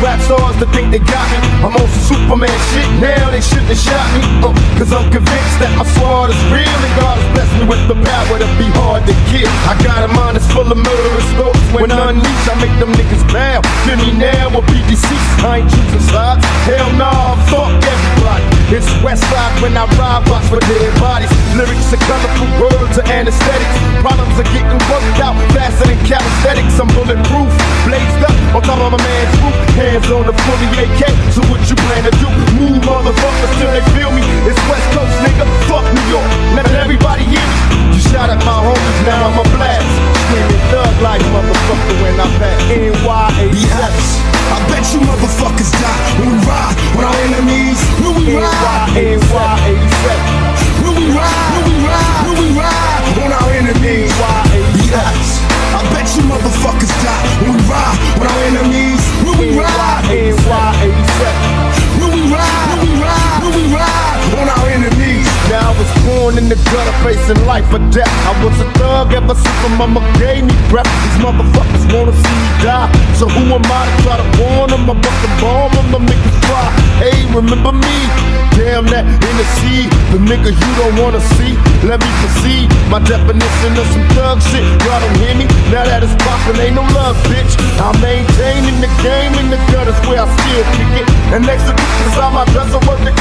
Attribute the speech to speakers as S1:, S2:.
S1: rap stars that think they got me. I'm on some Superman shit now, they shouldn't have shot me. Uh, Cause I'm convinced that my sword is real and God has blessed me with the power to be hard to kill. I got a mind that's full of murderous thoughts. When unleashed, I make them niggas bow. Feel me now or be deceased. I ain't choosing sides. Hell nah, I'm fuck everybody. It's West Side when I ride box for dead bodies. Lyrics are colorful, words are anesthetics. Problems Like motherfucker when I. NY87.
S2: Yes, I bet you motherfuckers die when we ride on our enemies. When we ride,
S1: NY87. Born in the gutter facing life or death. I was a thug ever since my mama gave me breath. These motherfuckers wanna see me die. So who am I to try to warn them? I a bomb on them niggas fly. Hey, remember me? Damn that in the sea, the nigga you don't wanna see. Let me proceed. My definition of some thug shit. Y'all don't hear me? Now that it's poppin', ain't no love, bitch. I'm maintaining the game in the gutters where I still kick it. And executions on my dress, I work the